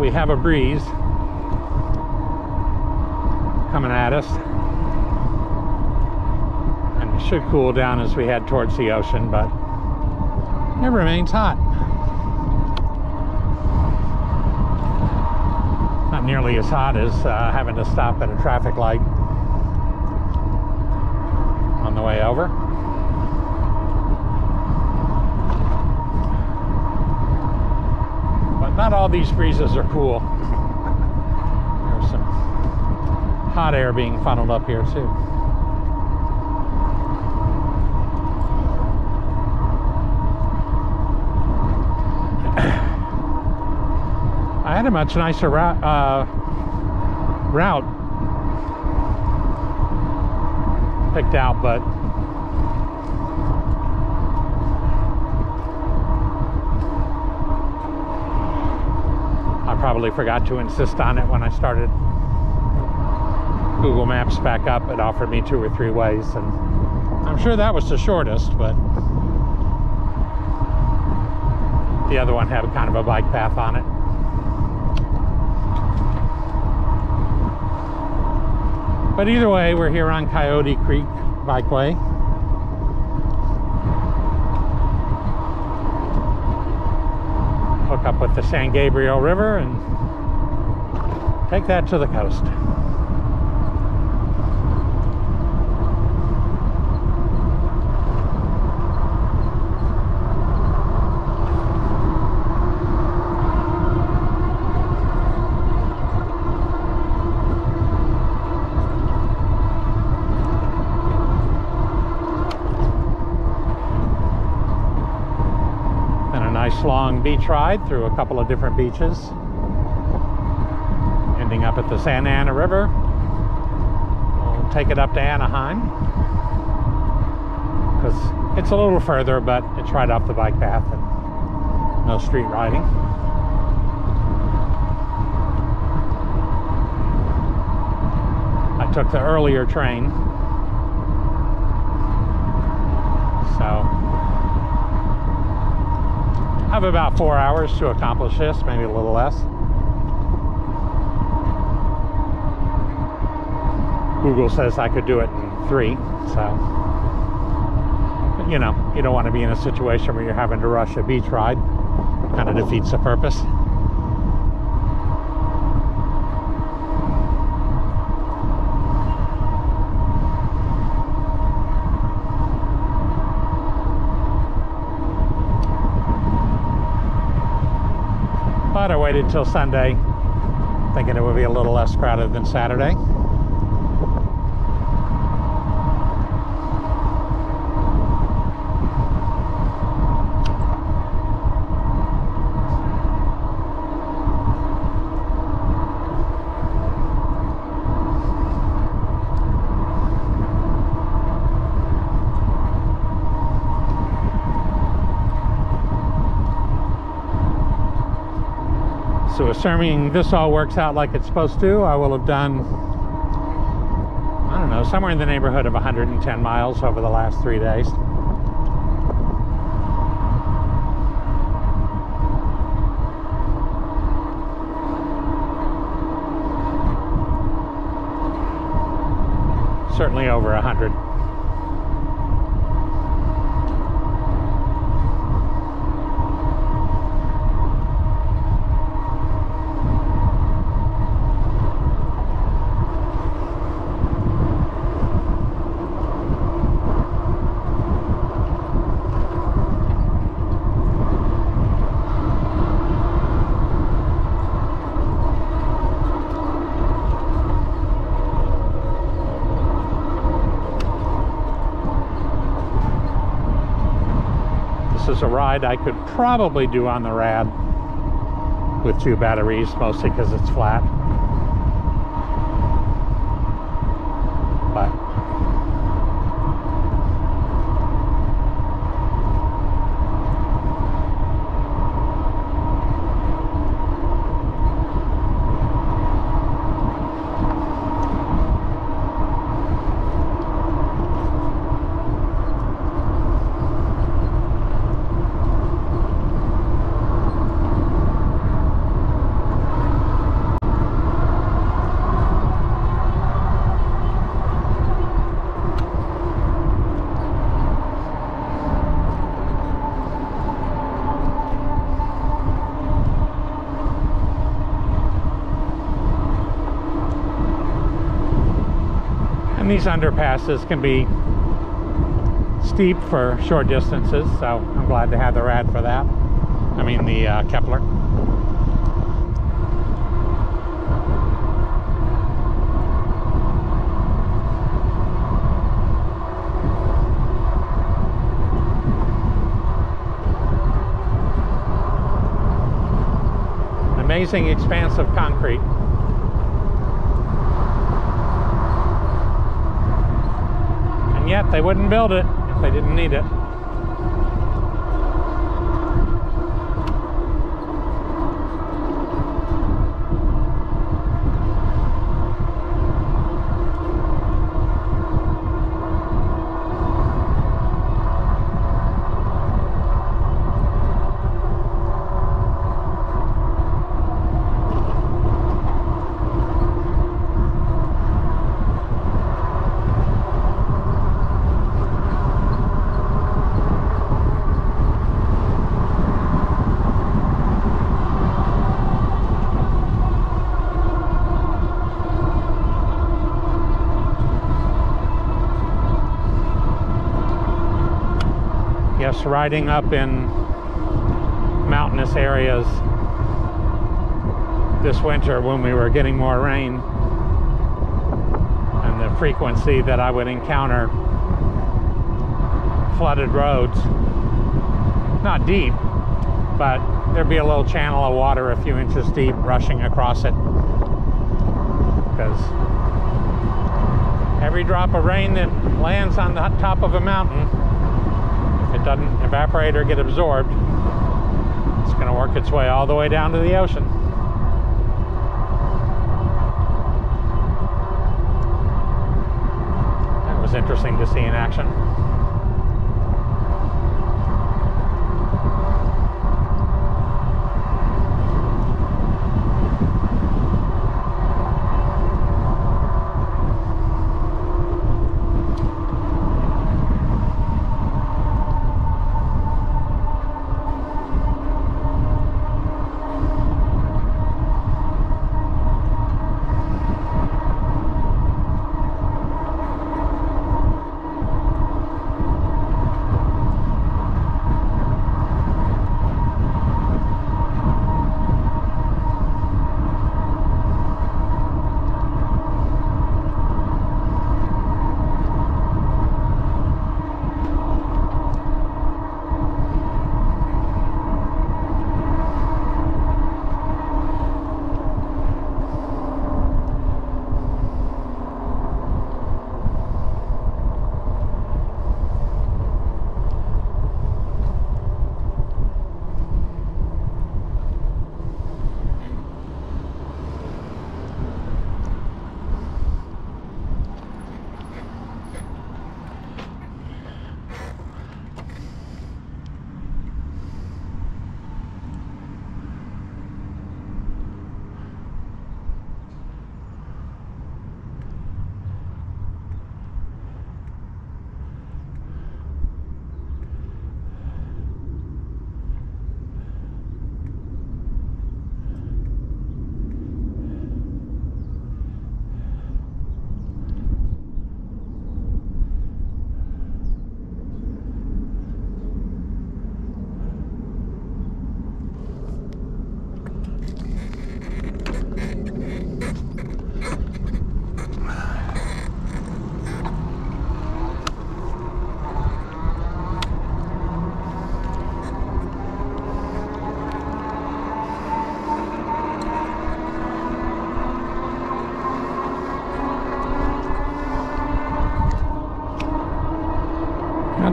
we have a breeze coming at us. And it should cool down as we head towards the ocean, but it remains hot. Not nearly as hot as uh, having to stop at a traffic light on the way over. Not all these breezes are cool. There's some hot air being funneled up here too. I had a much nicer uh, route picked out, but probably forgot to insist on it when I started Google Maps back up. It offered me two or three ways, and I'm sure that was the shortest, but the other one had kind of a bike path on it. But either way, we're here on Coyote Creek Bikeway. With the San Gabriel River and take that to the coast. And a nice long beach ride through a couple of different beaches. Ending up at the Santa Ana River. We'll take it up to Anaheim. Because it's a little further, but it's right off the bike path and no street riding. I took the earlier train. So I have about four hours to accomplish this, maybe a little less. Google says I could do it in three, so. You know, you don't want to be in a situation where you're having to rush a beach ride. Kind of defeats the purpose. Waited till Sunday, thinking it would be a little less crowded than Saturday. So assuming this all works out like it's supposed to, I will have done, I don't know, somewhere in the neighborhood of 110 miles over the last three days. Certainly over 100. This is a ride I could probably do on the rad with two batteries, mostly because it's flat. These underpasses can be steep for short distances, so I'm glad to have the rad for that. I mean the uh, Kepler. Amazing expanse of concrete. Yet they wouldn't build it if they didn't need it. Yes, riding up in mountainous areas this winter when we were getting more rain and the frequency that I would encounter flooded roads. Not deep, but there'd be a little channel of water a few inches deep rushing across it. Because every drop of rain that lands on the top of a mountain it doesn't evaporate or get absorbed, it's going to work its way all the way down to the ocean. That was interesting to see in action.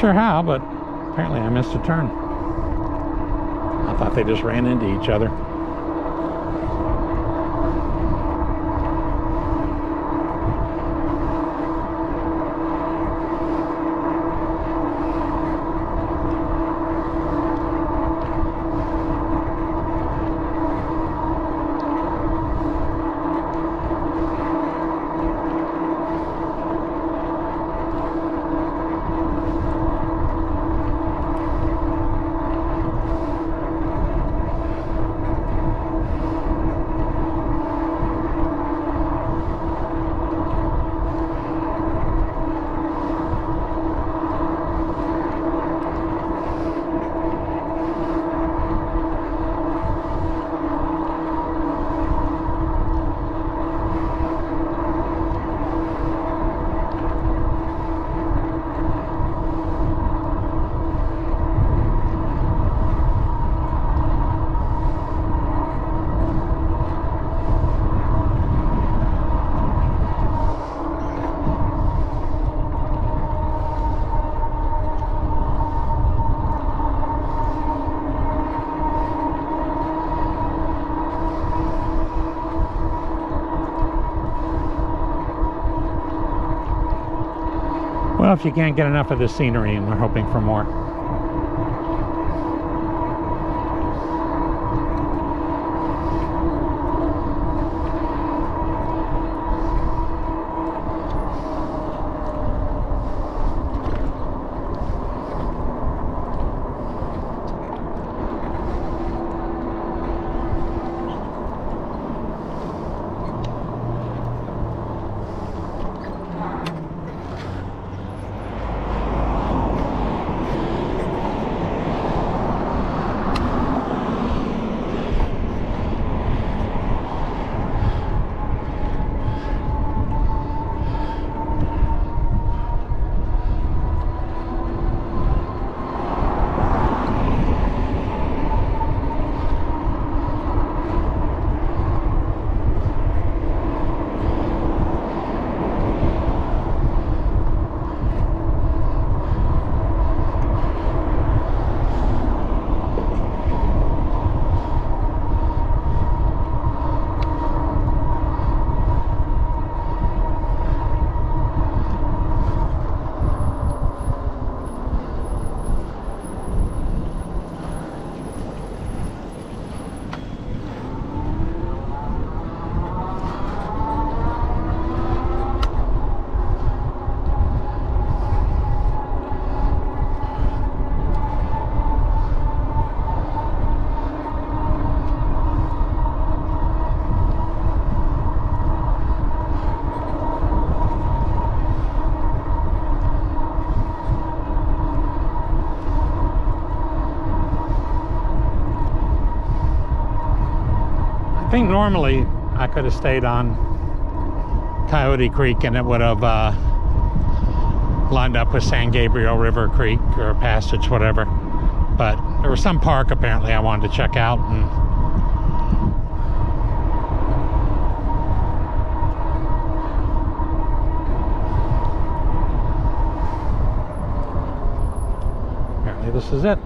Sure how, but apparently I missed a turn. I thought they just ran into each other. Well, if you can't get enough of the scenery, and we're hoping for more. I think normally I could have stayed on Coyote Creek and it would have uh, lined up with San Gabriel River Creek or Passage, whatever. But there was some park apparently I wanted to check out and this is it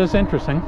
is interesting.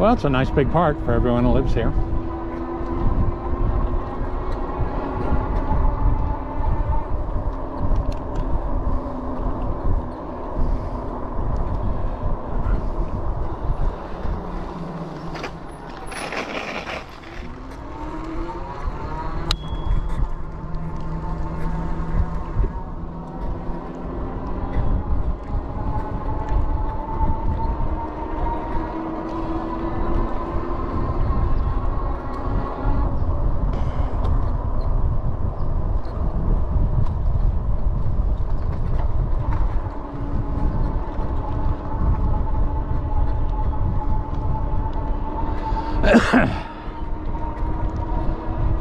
Well, it's a nice big park for everyone who lives here.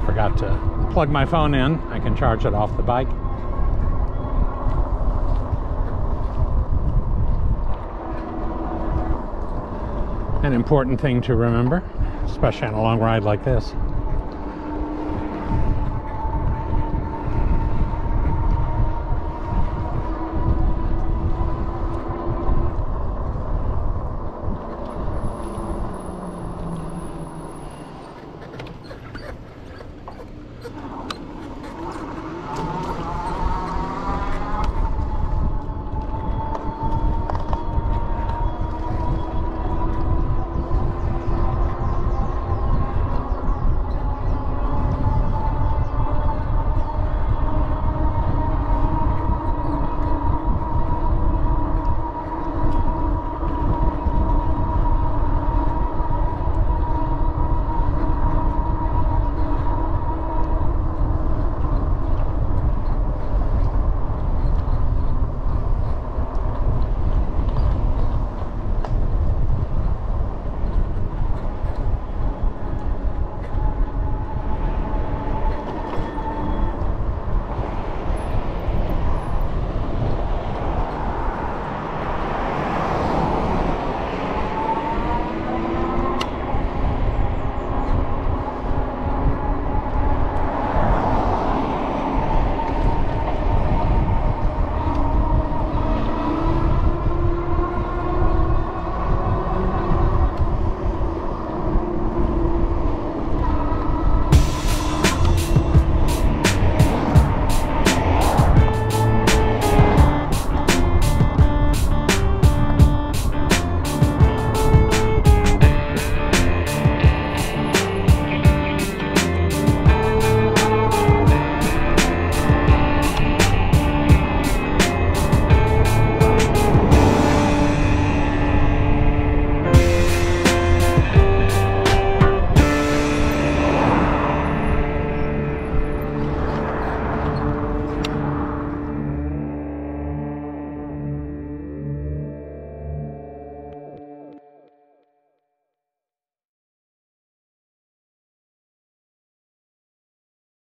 Forgot to plug my phone in, I can charge it off the bike. An important thing to remember, especially on a long ride like this.